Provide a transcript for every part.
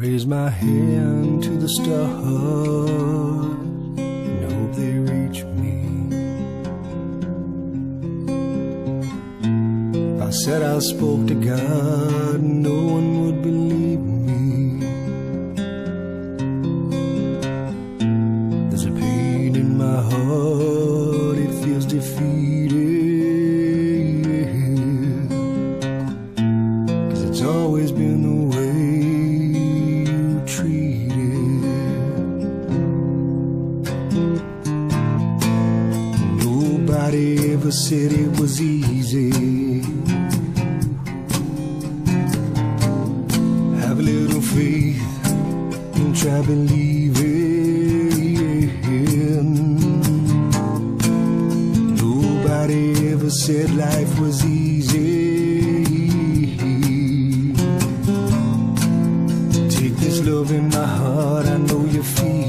raise my hand to the stars and hope they reach me. If I said I spoke to God, no one would believe ever said it was easy. Have a little faith and try believing. Nobody ever said life was easy. Take this love in my heart, I know you feel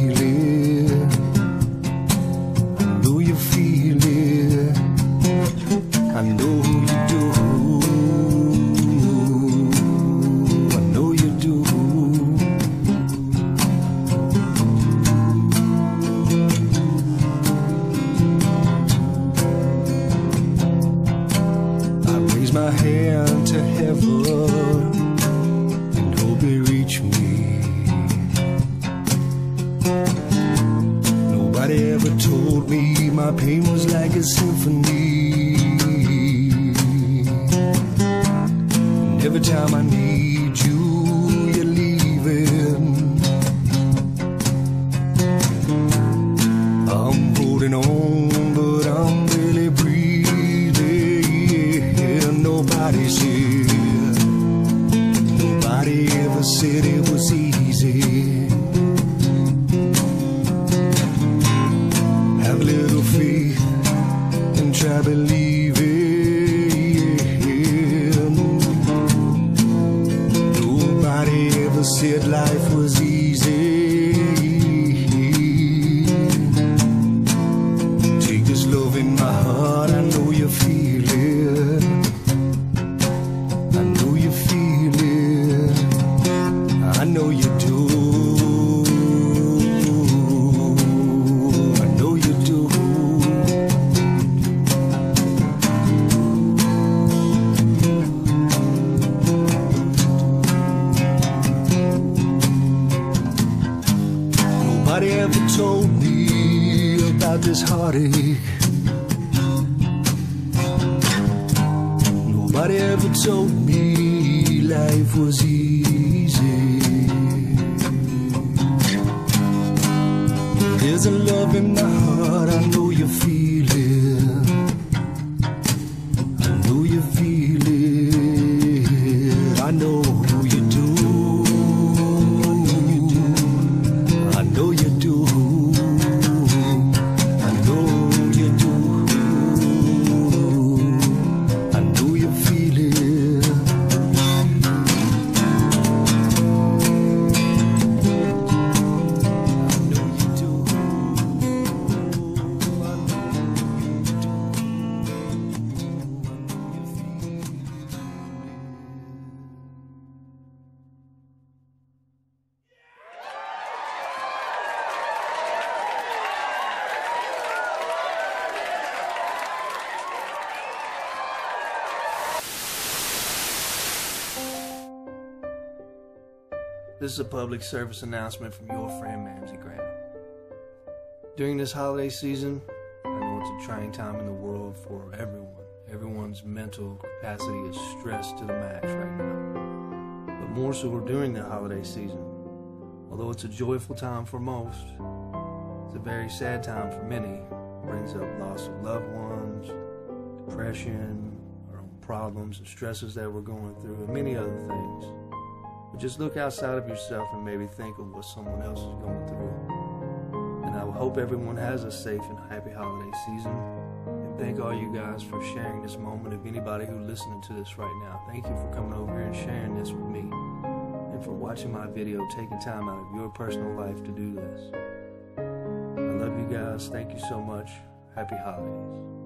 raise my hand to heaven and hope it reach me. Nobody ever told me my pain was like a symphony. And every time I need you, you're leaving. Said life was easy. Take this love in my heart, about this heartache. Nobody ever told me life was easy. There's a love in my heart, I know you feel This is a public service announcement from your friend Mammsie Graham. During this holiday season, I know it's a trying time in the world for everyone. Everyone's mental capacity is stressed to the max right now. But more so during the holiday season. Although it's a joyful time for most, it's a very sad time for many. It brings up loss of loved ones, depression, our own problems and stresses that we're going through, and many other things. Just look outside of yourself and maybe think of what someone else is going through. And I hope everyone has a safe and happy holiday season. And thank all you guys for sharing this moment. If anybody who's listening to this right now, thank you for coming over here and sharing this with me. And for watching my video, taking time out of your personal life to do this. I love you guys. Thank you so much. Happy holidays.